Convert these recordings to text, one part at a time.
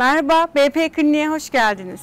Merhaba, BP Kliniğe hoş geldiniz.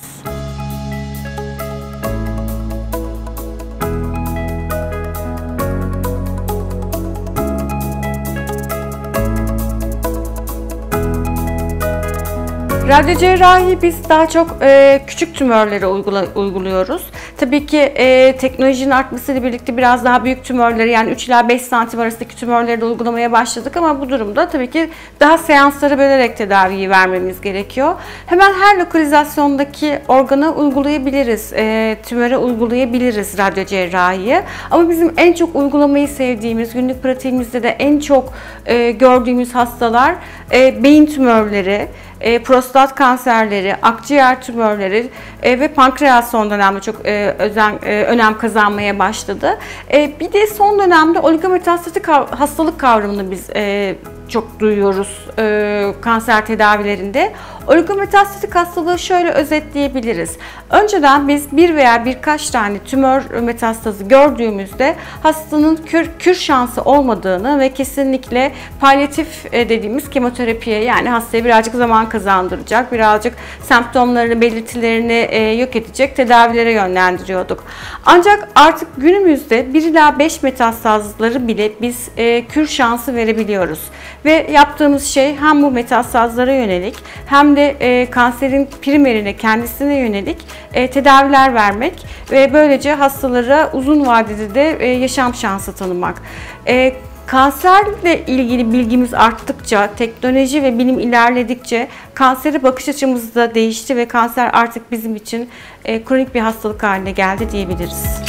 Radyo cerrahi biz daha çok e, küçük tümörlere uygula, uyguluyoruz. Tabii ki e, teknolojinin artmasıyla birlikte biraz daha büyük tümörleri yani 3 ila 5 santim arasındaki tümörleri de uygulamaya başladık ama bu durumda tabii ki daha seansları bölerek tedaviyi vermemiz gerekiyor. Hemen her lokalizasyondaki organa uygulayabiliriz, e, tümöre uygulayabiliriz radyo cerrahiyi. Ama bizim en çok uygulamayı sevdiğimiz, günlük pratiğimizde de en çok e, gördüğümüz hastalar e, beyin tümörleri, e, prostat kanserleri, akciğer tümörleri e, ve pankreas son dönemde çok e, özen, e, önem kazanmaya başladı. E, bir de son dönemde oligometastatik hastalık kavramını biz e, çok duyuyoruz e, kanser tedavilerinde. Oligometastatik hastalığı şöyle özetleyebiliriz. Önceden biz bir veya birkaç tane tümör metastazı gördüğümüzde hastanın kür, kür şansı olmadığını ve kesinlikle palyatif e, dediğimiz kemoterapiye yani hastaya birazcık zaman kazandıracak, birazcık semptomlarını, belirtilerini e, yok edecek tedavilere yönlendiriyorduk. Ancak artık günümüzde 1 ila 5 metastazları bile biz e, kür şansı verebiliyoruz. Ve yaptığımız şey hem bu metastazlara yönelik hem de e, kanserin primerine kendisine yönelik e, tedaviler vermek ve böylece hastalara uzun vadede de e, yaşam şansı tanımak. E, Kanserle ilgili bilgimiz arttıkça, teknoloji ve bilim ilerledikçe kansere bakış açımız da değişti ve kanser artık bizim için e, kronik bir hastalık haline geldi diyebiliriz.